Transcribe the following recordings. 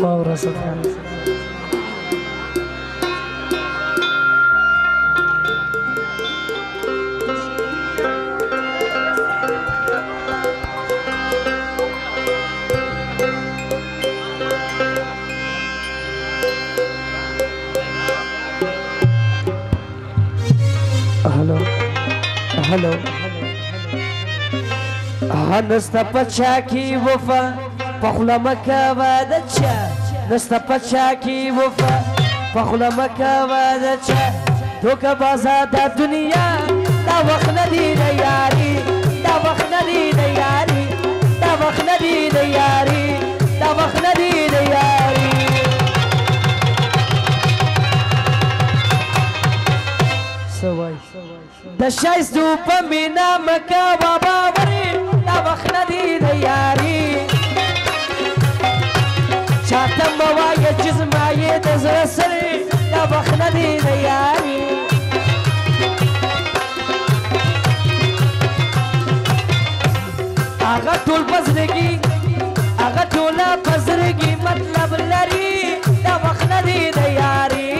واورا سفر هلو هنستا پچا کی وفا پخلا مکه واده چه نستا پچا کی وفا پخلا مکه واده چه دوکه بازا دا دنیا دا وخت ندی د یاري دا وخت ندی د یاري دا وخت ندی د یاري دا وخت ندی د یاري سوای د شایستو په مینا مکه بابا وری دا وخت ندی د یاري د زړه سړي دا بخنه دي د یاري هغه ټول پزرګي هغه ټوله پزرګي مطلب لري دا بخنه دي د یاري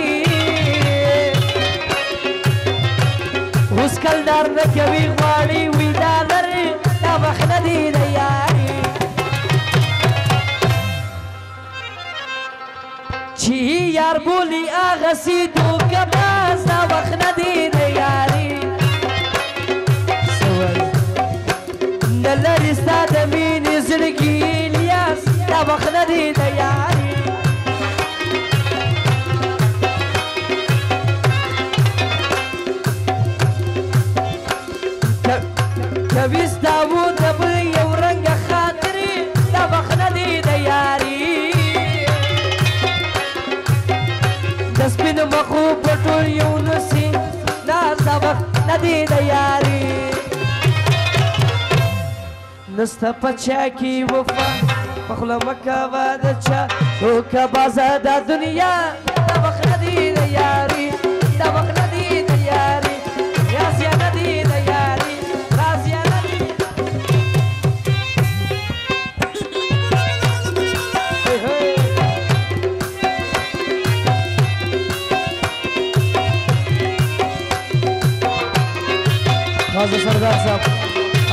اوس کلدار نه کوي غوا بولي اغسيدو كباس وخنا دينا مخو پټول یو نسی دا سبق ندی د یاري نستا پچا کی وفا پخلا مکا وادا چا تو کا بازا دا دنیا دا وقت ندی د یاري دا وقت تازه سردار صاحب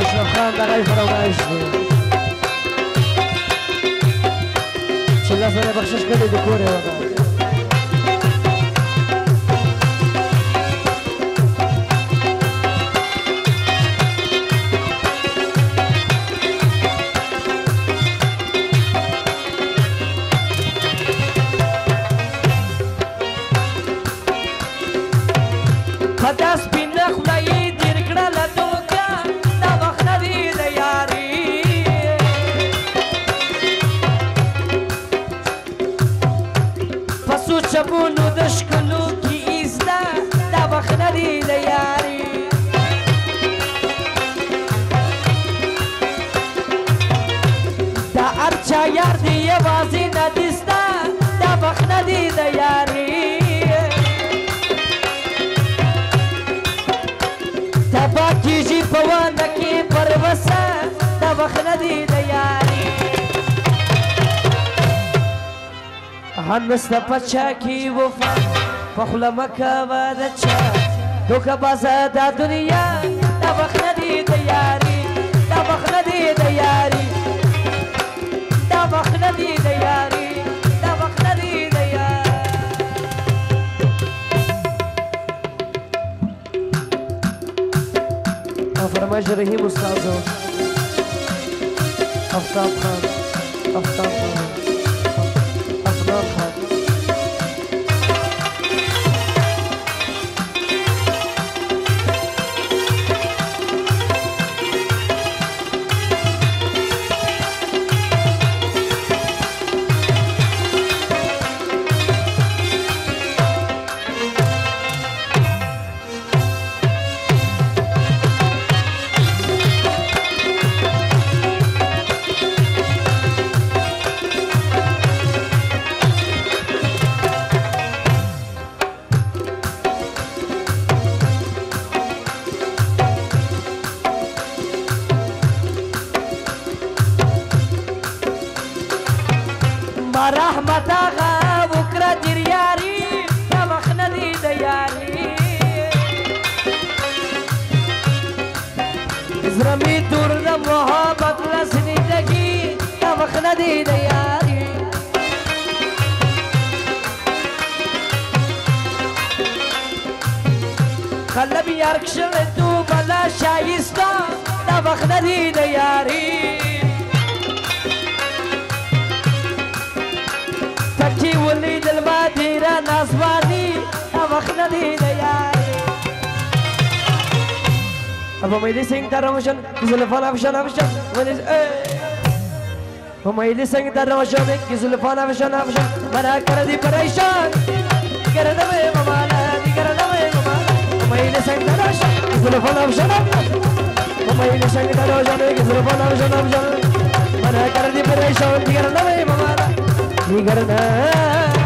اشرف خان دغه فرمایش دی چې لاسونه بخشش کړي د کور یې وکړه لبونو د ښکلو کې ایسته دا وخت نه دی د یاري دا هر چا یار دی یوازې نه دی ستا دا وخت نه دی د یاري تبا کیږي په وانه کې پروسه دا وخت نه دی د یاري هنسته پچا کی وفا پخله مکه و د چا دوکه بازه دا دنیا دا وخت نه دی د یاري دا وخت نه دی د یاري دا وخت نه دی د یاري دا وخت نه دی د یاري فرمایش رحیم استادو آفتاب خان آفتاب دا رحمت آغا وکړه جریاري دا وخت نه دی د یاري زړه مې تور د محبت له زندګي دا وخت نه دی د یاري خلب یار کښې تو بلا شایسته دا وخت نه دی د یاري اسوادي وخت دی سنگ روشن زلفان افشان افشان سنگ در روشن کی افشان افشان کردی پریشان کردم ممالا دی سنگ در سنگ در روشن